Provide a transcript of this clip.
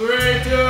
Three, two,